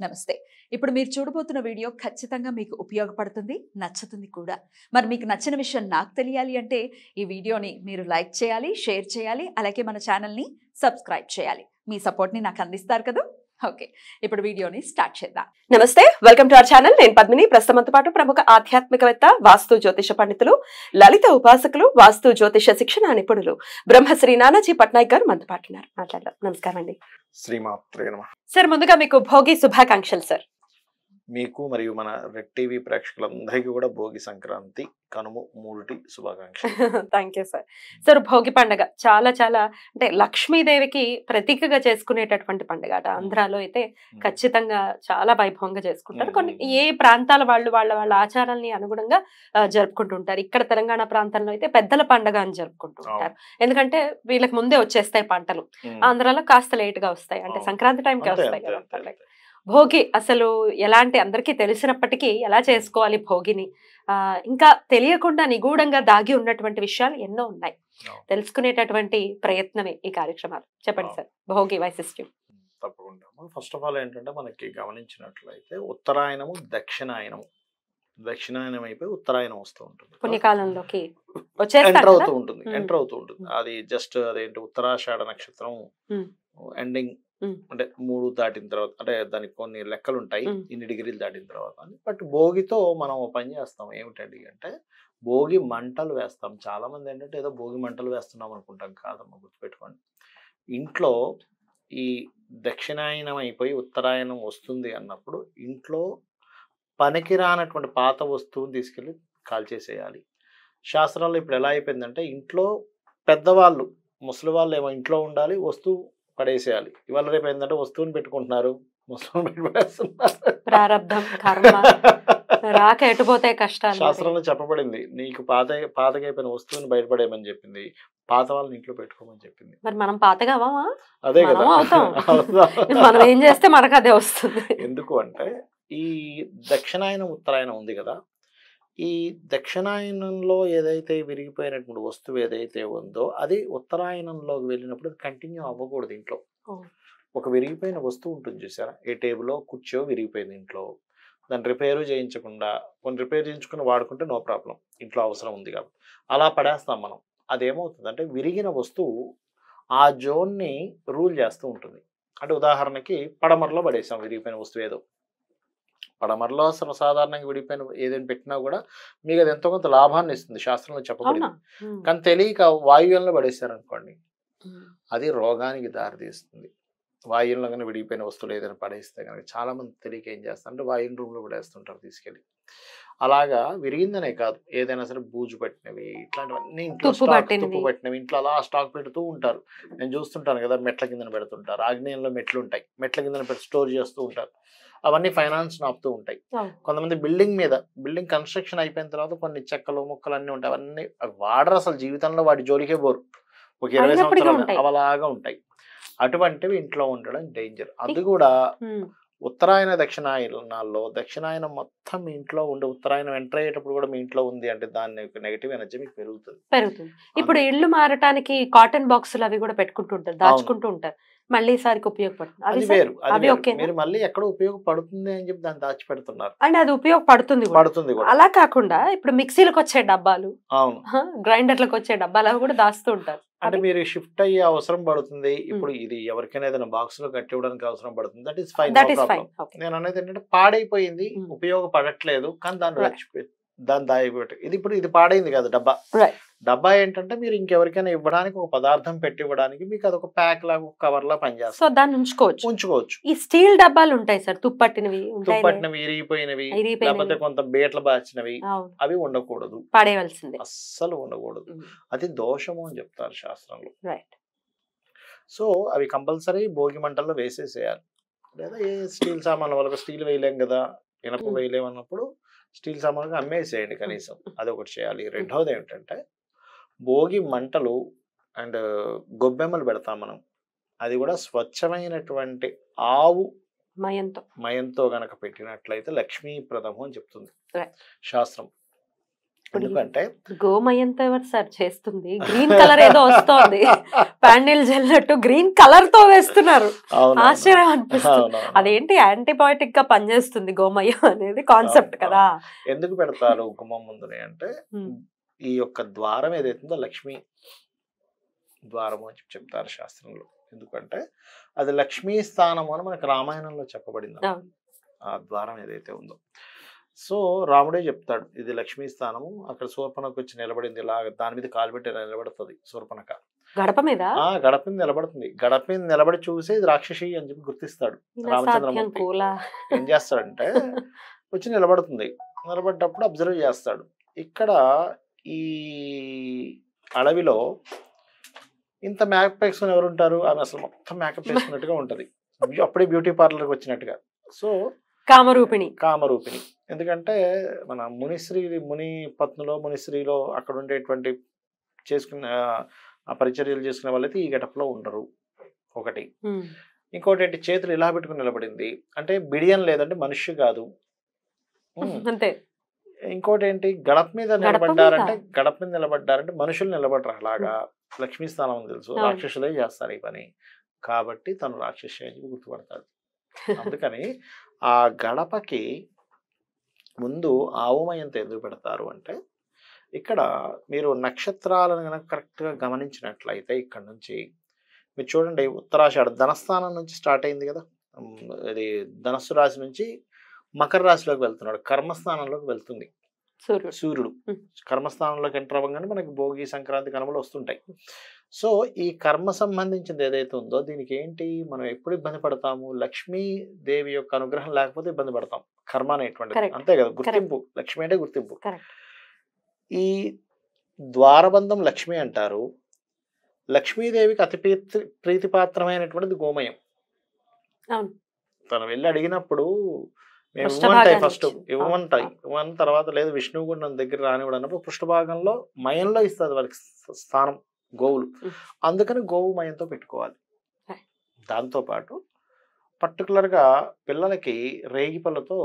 నమస్తే. ఇప్పుడు మీరు చూడబోతున్న వీడియో ఖచ్చితంగా మీకు ఉపయోగపడుతుంది నచ్చుతుంది కూడా. మరి మీకు నచ్చిన విషయం నాకు తెలియాలి అంటే ఈ వీడియోని మీరు లైక్ చేయాలి షేర్ చేయాలి అలాగే మన ఛానల్ని సబ్స్క్రైబ్ చేయాలి. మీ సపోర్ట్ని నాకు అందిస్తారు కదా. ఓకే ఇప్పుడు వీడియోని స్టార్ట్ చేద్దాం. నమస్తే వెల్కమ్ టు అవర్ ఛానల్. నేను పద్మిని. ప్రస్తుతంతో పాటు ప్రముఖ ఆధ్యాత్మికవేత్త వాస్తు జ్యోతిష పండితులు లలిత ఉపాసకులు వాస్తు జ్యోతిష శిక్షణ నిపుణులు బ్రహ్మశ్రీ నానాజీ పట్నాయక్ గారు మనతో పాటు ఉన్నారు. మాట్లాడదాం. నమస్కారం అండి. శ్రీమాత్రే సార్ ముందుగా మీకు భోగి శుభాకాంక్షలు సార్. మీకు మరియు మన రెడ్ టీవీ ప్రేక్షకులందరికీ కూడా భోగి సంక్రాంతి కనుము మూడుటి శుభాకాంక్షలు. Thank you sir sir Bhogi పండగ చాలా చాలా అంటే లక్ష్మీదేవికి ప్రతీకగా చేసుకునేటటువంటి పండుగ అట. ఆంధ్రాలో అయితే ఖచ్చితంగా చాలా వైభవంగా చేసుకుంటారు. కొన్ని ఏ ప్రాంతాల వాళ్ళు వాళ్ళ వాళ్ళ ఆచారాలని అనుగుణంగా జరుపుకుంటుంటారు. ఇక్కడ తెలంగాణ ప్రాంతంలో అయితే పెద్దల పండగ అని జరుపుకుంటూ ఉంటారు. ఎందుకంటే వీళ్ళకి ముందే వచ్చేస్తాయి పంటలు. ఆంధ్రాలో కాస్త లేట్గా వస్తాయి. అంటే. సంక్రాంతి టైంకి వస్తాయి కదా. భోగి అసలు ఎలాంటి అందరికీ తెలిసినప్పటికీ ఎలా చేసుకోవాలి భోగిని ఇంకా తెలియకుండా నిగూఢంగా దాగి ఉన్నటువంటి విషయాలు ఎన్నో ఉన్నాయి. తెలుసుకునేటటువంటి ప్రయత్నమే ఈ కార్యక్రమాలు చెప్పండి. సార్ భోగి వైశిష్ట్యం తప్పకుండా ఫస్ట్ ఆఫ్ ఆల్ ఏంటంటే మనకి గమనించినట్లయితే ఉత్తరాయణము దక్షిణాయనము దక్షిణాయనం అయిపోయి ఉత్తరాయణం వస్తూ ఉంటుంది పుణ్యకాలంలోకి ఎంటర్ అవుతూ ఉంటుంది. ఎంటర్ అవుతూ ఉంటుంది. అది జస్ట్ అదేంటి ఉత్తరాషాఢ నక్షత్రం. ఎండింగ్. అంటే మూడు దాటిన తర్వాత అంటే దానికి కొన్ని లెక్కలు ఉంటాయి. ఇన్ని డిగ్రీలు దాటిన తర్వాత బట్ భోగితో మనం పని చేస్తాం. ఏమిటండి అంటే భోగి మంటలు వేస్తాం. చాలా మంది ఏంటంటే ఏదో భోగి మంటలు వేస్తున్నాం అనుకుంటాం. కాదమ్మా గుర్తుపెట్టుకోండి. ఇంట్లో ఈ దక్షిణాయనం అయిపోయి ఉత్తరాయణం వస్తుంది అన్నప్పుడు ఇంట్లో పనికిరానటువంటి పాత వస్తువుని తీసుకెళ్ళి కాల్చేసేయాలి శాస్త్రాల్లో ఇప్పుడు ఎలా అయిపోయిందంటే ఇంట్లో పెద్దవాళ్ళు ముసలి వాళ్ళు ఏమో ఇంట్లో ఉండాలి వస్తువు పడేసేయాలి. ఇవాళ రేపు ఏంటంటే వస్తువుని పెట్టుకుంటున్నారు. ప్రారంధం కర్మ. రాక కష్టాలు. శాస్త్రంలో చెప్పబడింది. నీకు పాత పాతగైపోయిన వస్తువుని బయటపడేయమని చెప్పింది. పాత వాళ్ళని ఇంట్లో పెట్టుకోమని చెప్పింది. మరి మనం పాతగా అవ్వమా? అదే కదా. అవుతాం. మనం ఏం చేస్తే మనకు అదే వస్తుంది. ఎందుకు అంటే ఈ దక్షిణాయనం ఉత్తరాయణం ఉంది కదా. ఈ దక్షిణాయనంలో ఏదైతే విరిగిపోయినటువంటి వస్తువు ఏదైతే ఉందో అది ఉత్తరాయణంలోకి వెళ్ళినప్పుడు కంటిన్యూ అవ్వకూడదు ఇంట్లో. ఒక విరిగిపోయిన వస్తువు ఉంటుంది చూసారా? ఏ టేబుల్లో కుర్చో విరిగిపోయింది ఇంట్లో. దాన్ని రిపేరు చేయించకుండా కొన్ని రిపేర్ చేయించుకుని వాడుకుంటే నో ప్రాబ్లం ఇంట్లో అవసరం ఉంది కాబట్టి. అలా పడేస్తాం మనం. అదేమవుతుందంటే విరిగిన వస్తువు ఆ జోన్ని రూల్ చేస్తూ ఉంటుంది. అంటే ఉదాహరణకి పడమరలో పడేసాం విరిగిపోయిన వస్తువు ఏదో. పడమరలో అసలు సాధారణంగా విడిపోయిన ఏదైనా పెట్టినా కూడా మీకు అది ఎంతో కొంత లాభాన్ని ఇస్తుంది శాస్త్రంలో చెప్పబడింది ఉమ్. కానీ తెలియక వాయువ్యంలో పడేశారనుకోండి. అది రోగానికి దారితీస్తుంది వాయువులో కనుక విడిపోయిన వస్తువులు ఏదైనా పడేస్తే కనుక చాలా మంది తెలియక ఏం చేస్తారంటే వాయువు రూమ్లో పడేస్తుంటారు తీసుకెళ్ళి అలాగా విరిగిందనే కాదు ఏదైనా సరే బూజు పట్టినవి ఇట్లాంటివన్నీ ఇంట్లో తుప్పు పట్టినవి. ఇంట్లో అలా స్టాక్ పెడుతూ ఉంటారు నేను చూస్తుంటాను కదా మెట్ల కిందన పెడుతుంటారు ఆగ్నేయంలో మెట్లు ఉంటాయి మెట్ల కిందన పెట్టి స్టోర్ చేస్తూ ఉంటారు అవన్నీ ఫైనాన్స్ ఆపుతూ ఉంటాయి. కొంతమంది బిల్డింగ్ మీద బిల్డింగ్ కన్స్ట్రక్షన్ అయిపోయిన తర్వాత కొన్ని చెక్కలు ముక్కలు అన్నీ ఉంటాయి. అవన్నీ అవి వాడరు అసలు జీవితంలో వాటి జోలికే పోరు. ఒక ఇరవై సంవత్సరాలు. అవలాగా ఉంటాయి. అటువంటివి ఇంట్లో ఉండడం డేంజర్. అది కూడా. ఉత్తరాయణ దక్షిణాయనాల్లో దక్షిణాయనం మొత్తం మీ ఇంట్లో ఉండే ఉత్తరాయణం ఎంటర్ అయ్యేటప్పుడు కూడా మీ ఇంట్లో ఉంది అంటే దాని యొక్క నెగిటివ్ ఎనర్జీ మీకు పెరుగుతుంది. పెరుగుతుంది. ఇప్పుడు ఇల్లు మారటానికి కాటన్ బాక్సులు అవి కూడా పెట్టుకుంటుంటారు దాచుకుంటూ ఉంటారు. మళ్ళీ ఈసారికి ఉపయోగపడుతుంది. అది? వేరు అది? మీరు మళ్ళీ ఎక్కడ ఉపయోగపడుతుంది అని చెప్పి దాన్ని దాచిపెడుతున్నారు. అంటే అది ఉపయోగపడుతుంది పడుతుంది అలా కాకుండా ఇప్పుడు మిక్సీలకు వచ్చే డబ్బాలు అవును. గ్రైండర్లకు వచ్చే డబ్బాలు అవి కూడా దాస్తూ ఉంటారు. అంటే మీరు షిఫ్ట్ అయ్యే అవసరం పడుతుంది. ఇప్పుడు ఇది ఎవరికైనా ఏదైనా బాక్స్లో కట్టి ఇవ్వడానికి అవసరం పడుతుంది దట్ ఈస్ ఫైన్ నేను అనేది ఏంటంటే పాడైపోయింది. ఉపయోగపడట్లేదు కానీ దాన్ని దాన్ని దాయిపెట్టి ఇది ఇప్పుడు ఇది పాడైంది కాదు డబ్బా. డబ్బా ఏంటంటే మీరు ఇంకెవరికైనా ఇవ్వడానికి ఒక పదార్థం పెట్టి ఇవ్వడానికి మీకు అదొక ప్యాక్ లాగా ఒక కవర్ లా సో పనిచేస్తుంది దాన్ని ఉంచుకోవచ్చు. ఉంచుకోవచ్చు. ఈ స్టీల్ డబ్బాలు ఉంటాయి సార్ తుప్పట్టినవి తుప్పట్టినవి ఇరిగిపోయినవి. లేకపోతే కొంత బేట్ల బాచినవి అవి ఉండకూడదు. పడేయవలసిందే. అస్సలు ఉండకూడదు. అది దోషము అని చెప్తారు శాస్త్రంలో. రైట్ సో అవి కంపల్సరీ భోగి మంటల్లో వేసేసేయాలి. లేదా ఏ స్టీల్ సామాన్ల వాళ్ళకి స్టీల్ వేయలేం కదా ఇనప Mm. వేయలేం అన్నప్పుడు స్టీల్ సామాన్లు అమ్మేసేయండి కనీసం. అది ఒకటి చేయాలి. రెండవది ఏమిటంటే భోగి మంటలు అండ్ గొబ్బెమ్మలు పెడతాం మనం. అది కూడా స్వచ్ఛమైనటువంటి ఆవు మయంతో. మయంతో గనక పెట్టినట్లయితే లక్ష్మీప్రదము అని చెప్తుంది. శాస్త్రం. ఎందుకంటే గోమయంతో ఎవరు సార్ చేస్తుంది? గ్రీన్ కలర్ ఏదో వస్తోంది. ప్యాండిల్ జల్లినట్టు గ్రీన్ కలర్తో వేస్తున్నారు ఆశ్చర్యం అనిపిస్తుంది. అదేంటి యాంటీబయోటిక్గా పనిచేస్తుంది గోమయం అనేది కాన్సెప్ట్ కదా? ఎందుకు పెడతారు గుమ్మం ముందునే అంటే. ఈ యొక్క ద్వారం ఏదైతుందో లక్ష్మి ద్వారము అని చెప్పి చెప్తారు శాస్త్రంలో. ఎందుకంటే అది లక్ష్మీ స్థానము అని మనకు రామాయణంలో చెప్పబడింది. ఆ ద్వారం ఏదైతే ఉందో. సో రాముడే చెప్తాడు ఇది లక్ష్మీ స్థానము అక్కడ శూర్పణకు వచ్చి నిలబడింది ఇలా దాని మీద కాలు పెట్టి నిలబడుతుంది శూర్పణక. గడప మీద? ఆ గడప మీద నిలబడుతుంది. గడప మీద నిలబడి చూసి ఇది రాక్షసి అని చెప్పి గుర్తిస్తాడు రామచంద్రమూర్తి. ఏం చేస్తాడంటే వచ్చి నిలబడుతుంది. నిలబడ్డప్పుడు అబ్జర్వ్ చేస్తాడు. ఇక్కడ ఈ అడవిలో ఇంత మేకప్ వేసుకుని ఎవరు ఉంటారు ఆమె అసలు మొత్తం మేకప్ వేసుకున్నట్టుగా ఉంటది. అప్పుడే బ్యూటీ పార్లర్కి వచ్చినట్టుగా. సో కామరూపిణి. కామరూపిణి. ఎందుకంటే మన మునిశ్రీ ముని పత్నిలో మునిశ్రీలో అక్కడ ఉండేటువంటి చేసుకున్న ఆ పరిచర్యలు చేసుకునే వాళ్ళైతే ఈ గెటప్లో ఉండరు. ఒకటి. ఇంకోటి ఏంటి చేతులు ఇలా పెట్టుకుని నిలబడింది. అంటే బిడియం లేదంటే మనిషి కాదు. అంతే. ఇంకోటి ఏంటి గడప మీద నిలబడ్డారంటే? గడప మీద నిలబడ్డారంటే మనుషులు నిలబడరు అలాగా. లక్ష్మీ స్థానం అని తెలుసు. రాక్షసులే చేస్తారు ఈ పని. కాబట్టి తను రాక్షసి అని గుర్తుపడతాడు. అందుకని ఆ గడపకి ముందు ఆవుమయంత ఎందుకు పెడతారు అంటే ఇక్కడ మీరు నక్షత్రాలను కనుక కరెక్ట్గా గమనించినట్లయితే ఇక్కడ నుంచి మీరు చూడండి ఉత్తరాషాఢ ధనస్థానం నుంచి స్టార్ట్ అయింది కదా? ఇది ధనస్సు రాశి నుంచి మకర రాశిలోకి వెళ్తున్నాడు. కర్మస్థానంలోకి వెళ్తుంది. సూర్యుడు. సూర్యుడు. కర్మస్థానంలోకి ఎంటర్ అవ్వగానే మనకి భోగి సంక్రాంతి కనుమలు వస్తుంటాయి. సో ఈ కర్మ సంబంధించింది ఏదైతే ఉందో దీనికి ఏంటి? మనం ఎప్పుడు ఇబ్బంది పడతాము? లక్ష్మీ దేవి యొక్క అనుగ్రహం లేకపోతే ఇబ్బంది పడతాం. కర్మ అనేటువంటిది. అంతే కదా? గుర్తింపు. లక్ష్మి అంటే గుర్తింపు. ఈ ద్వారబంధం లక్ష్మి అంటారు. లక్ష్మీదేవికి అతి ప్రీతి ప్రీతిపాత్రమైనటువంటిది గోమయం. తను వెళ్ళి అడిగినప్పుడు మేము ఇవ్వమంటాయి ఫస్ట్. ఇవ్వమంటాయి. ఇవ్వని తర్వాత లేదు విష్ణువు కూడా నన్ను దగ్గర రానివ్వడు అన్నప్పుడు పృష్ఠభాగంలో మయంలో ఇస్తుంది వాళ్ళకి స్థ- స్థానం. గోవులు. అందుకని గోవు మయంతో పెట్టుకోవాలి. Right. దాంతో పాటు పర్టికులర్గా పిల్లలకి రేగి పళ్ళతో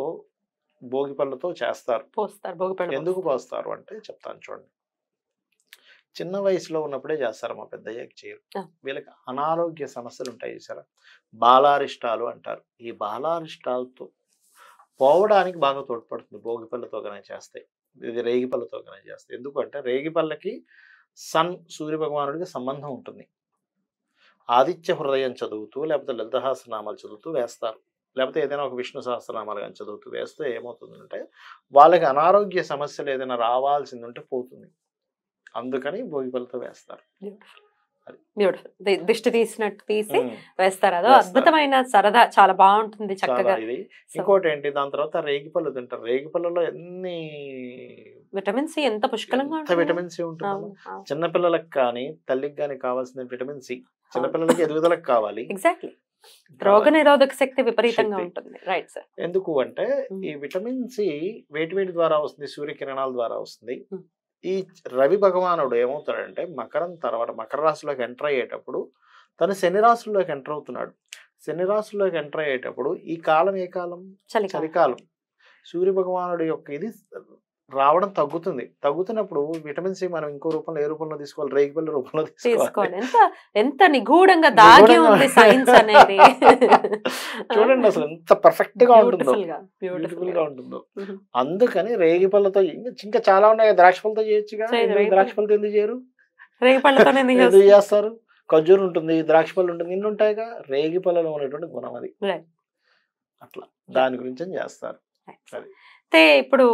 భోగి పళ్ళతో చేస్తారు. పోస్తారు ఎందుకు పోస్తారు. అంటే చెప్తాను చూడండి. చిన్న వయసులో ఉన్నప్పుడే చేస్తారు మా పెద్దయ్యకి చేయరు. వీళ్ళకి అనారోగ్య సమస్యలు ఉంటాయి చూసారా? బాలారిష్టాలు అంటారు. ఈ బాలారిష్టాలతో పోవడానికి బాగా తోడ్పడుతుంది. భోగి పళ్ళతో కనుక చేస్తే ఇది రేగి పళ్ళతో కనుక చేస్తే ఎందుకంటే రేగి పళ్ళకి సన్ సూర్య భగవానుడికి సంబంధం ఉంటుంది. ఆదిత్య హృదయం చదువుతూ లేకపోతే లలితహాసనామాలు చదువుతూ వేస్తారు. లేకపోతే ఏదైనా ఒక విష్ణు సహస్రనామాలు కానీ చదువుతూ వేస్తే ఏమవుతుందంటే వాళ్ళకి అనారోగ్య సమస్యలు ఏదైనా రావాల్సింది ఉంటే పోతుంది. అందుకని భోగి పళ్ళతో వేస్తారు. బ్యూటిఫుల్ దిష్టి తీసినట్టు తీసి వేస్తారు. అదో. అద్భుతమైన సరదా. చాలా బాగుంటుంది చక్కగా. ఇది. ఇంకోటి ఏంటి దాని తర్వాత రేగి పళ్ళు తింటారు. రేగి పళ్ళలో ఎన్ని విటమిన్ సి ఎంత పుష్కలంగా విటమిన్ సి ఉంటుంది. చిన్నపిల్లలకు కానీ తల్లికి కానీ కావాల్సిన విటమిన్ సి. చిన్నపిల్లలకి ఎదుగుదలకు కావాలి. ఎగ్జాక్ట్లీ రోగ నిరోధక శక్తి విపరీతంగా. ఉంటుంది. రైట్ సార్ ఎందుకు అంటే ఈ విటమిన్ సి వేటి వేటి ద్వారా వస్తుంది? సూర్యకిరణాల ద్వారా వస్తుంది. ఈ రవి భగవానుడు ఏమవుతాడంటే మకరం తర్వాత మకర రాశిలోకి ఎంటర్ అయ్యేటప్పుడు తను శని రాశిలోకి ఎంటర్ అవుతున్నాడు. శని రాశిలోకి ఎంటర్ అయ్యేటప్పుడు ఈ కాలం ఏ కాలం? చలికాలం. సూర్య భగవానుడి యొక్క ఇది రావడం తగ్గుతుంది. తగ్గుతున్నప్పుడు విటమిన్ సి మనం ఇంకో రూపంలో ఏ రూపంలో తీసుకోవాలి? రేగిపల్లి రూపంలో తీసుకోవాలి. ఎంత ఎంత నిగూఢంగా దాగి ఉంది సైన్స్ అనేది. చూడండి అసలు ఎంత పర్ఫెక్ట్గా ఉంటుందో బ్యూటిఫుల్గా ఉంటుందో. అందుకని రేగి పళ్ళతో ఇంకా చాలా ఉన్నాయి ద్రాక్ష పళ్ళతో రేగి ద్రాక్ష పళ్ళతో ఎందుకు చేయరు? రేగి పళ్ళతోనే ఎందుకు చేస్తారు? ఖర్జూరు ఉంటుంది ద్రాక్ష పళ్ళు ఉంటుంది ఇన్ని ఉంటాయిగా రేగి పళ్ళలో ఉన్నటువంటి గుణం అది. అట్లా. దాని గురించి చేస్తారు. అది. అయితే ఇప్పుడు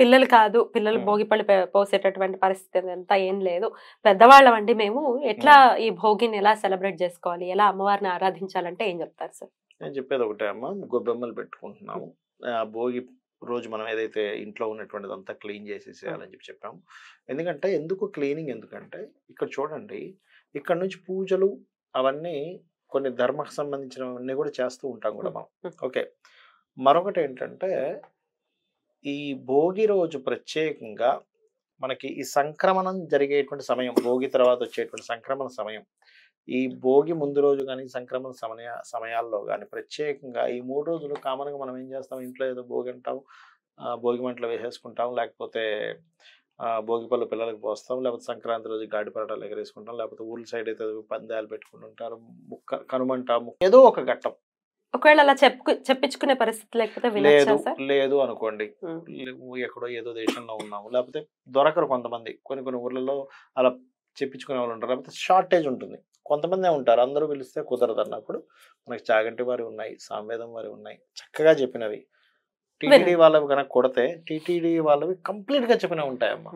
పిల్లలు కాదు పిల్లలు. భోగిపళ్ళు పోసేటటువంటి పరిస్థితి అంతా ఏం లేదు. పెద్దవాళ్ళం అండి మేము ఎట్లా ఈ భోగిని ఎలా సెలబ్రేట్ చేసుకోవాలి ఎలా అమ్మవారిని ఆరాధించాలంటే ఏం చెప్తారు సార్? నేను చెప్పేది ఒకటే అమ్మ గొబ్బెమ్మలు పెట్టుకుంటున్నాము. ఆ భోగి రోజు మనం ఏదైతే ఇంట్లో ఉన్నటువంటిది అంతా క్లీన్ చేసేసేయాలని చెప్పి చెప్పాము. ఎందుకంటే ఎందుకు క్లీనింగ్ ఎందుకంటే ఇక్కడ చూడండి ఇక్కడ నుంచి పూజలు అవన్నీ కొన్ని ధర్మకు సంబంధించినవన్నీ కూడా చేస్తూ ఉంటాం కూడా మనం. ఓకే. మరొకటి ఏంటంటే ఈ భోగి రోజు ప్రత్యేకంగా మనకి ఈ సంక్రమణం జరిగేటువంటి సమయం భోగి తర్వాత వచ్చేటువంటి సంక్రమణ సమయం. ఈ భోగి ముందు రోజు కానీ సంక్రమణ సమయ సమయాల్లో కానీ ప్రత్యేకంగా ఈ మూడు రోజులు కామన్గా మనం ఏం చేస్తాం? ఇంట్లో ఏదో భోగి అంటాం ఆ, భోగి మంటలు వేసేసుకుంటాం లేకపోతే భోగి పళ్ళు పిల్లలకు పోస్తాం లేకపోతే సంక్రాంతి రోజు గాడి పరటాలు ఎగరేసుకుంటాం లేకపోతే ఊర్ల సైడ్ అయితే పందాలు పెట్టుకుంటుంటారు ముక్క కనుమంట ఏదో ఒక ఘట్టం. ఒకవేళ అలా చెప్పు చెప్పించుకునే పరిస్థితి లేకపోతే లేదు లేదు అనుకోండి. ఎక్కడో ఏదో దేశంలో ఉన్నాము. లేకపోతే దొరకరు కొంతమంది. కొన్ని కొన్ని ఊర్లలో అలా చెప్పించుకునే వాళ్ళు ఉంటారు. లేకపోతే షార్టేజ్ ఉంటుంది. కొంతమందే ఉంటారు. అందరూ పిలిస్తే కుదరదు అన్నప్పుడు మనకి చాగంటి వారి ఉన్నాయి సాంవేదం వారి ఉన్నాయి. చక్కగా చెప్పినవి. టీటీడీ. వాళ్ళవి కనుక కొడితే టీటీడీ వాళ్ళవి కంప్లీట్గా చెప్పినవి ఉంటాయమ్మా.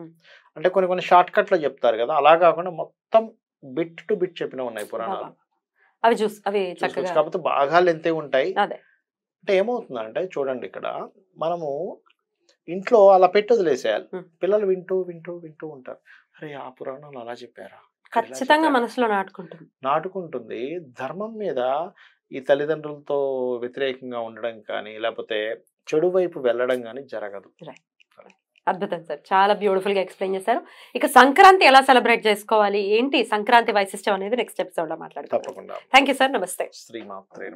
అంటే కొన్ని కొన్ని షార్ట్ కట్లో చెప్తారు కదా. అలా కాకుండా మొత్తం బిట్ టు బిట్ చెప్పినవి ఉన్నాయి పురాణాలు. అవి చూసి అవి. చక్కగా కాకపోతే బాగా లెంతే ఉంటాయి. అదే. అంటే ఏమవుతుందంటే చూడండి ఇక్కడ మనము ఇంట్లో అలా పెట్టి వదిలేసేయాలి. పిల్లలు వింటూ వింటూ వింటూ ఉంటారు. అరే ఆ పురాణాలు అలా చెప్పారా? ఖచ్చితంగా? మనసులో నాటుకుంటుంది. నాటుకుంటుంది. ధర్మం మీద ఈ తల్లిదండ్రులతో వ్యతిరేకంగా ఉండడం కానీ లేకపోతే చెడు వైపు వెళ్ళడం కానీ జరగదు. అద్భుతం సార్. చాలా బ్యూటిఫుల్గా ఎక్స్ప్లెయిన్ చేశారు. ఇక సంక్రాంతి ఎలా సెలబ్రేట్ చేసుకోవాలి? ఏంటి సంక్రాంతి వైశిష్టం అనేది నెక్స్ట్ ఎపిసోడ్లో మాట్లాడతాం తప్పకుండా. థ్యాంక్ యూ సార్ నమస్తే. శ్రీమాత్రే.